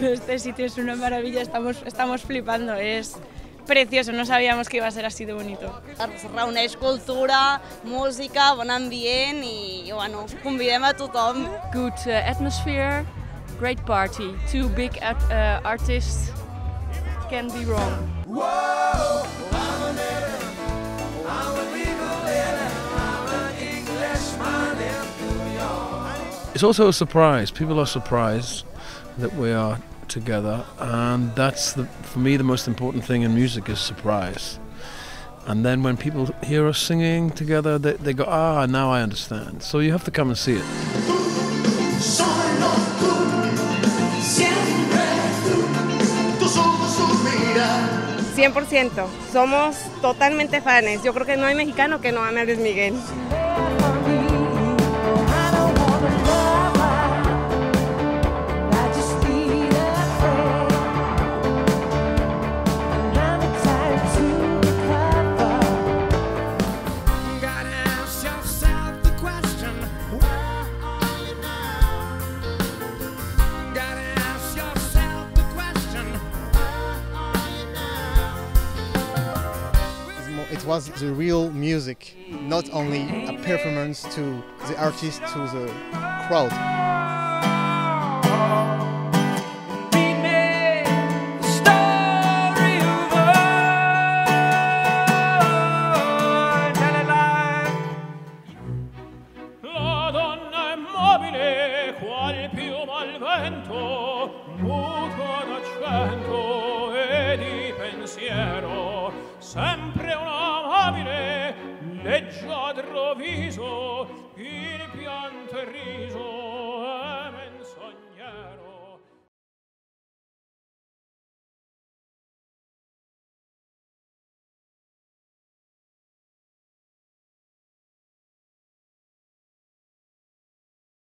este sitio es una maravilla, estamos, estamos flipando, es precioso, no sabíamos que iba a ser así de bonito. Es reuneix cultura, música, bon ambient i bueno, convidem a tothom. Good uh, atmosphere, great party. Two big uh, artists can be wrong. Whoa, It's also a surprise. People are surprised that we are together, and that's the, for me the most important thing in music is surprise. And then when people hear us singing together, they, they go, ah, now I understand. So you have to come and see it. 100%. Somos totalmente fans. Yo creo que no hay mexicano que no ame a Luis Miguel. It was the real music, not only a performance to the artist, to the crowd. sempre una mirabile leggia ad roviso il pianto e riso.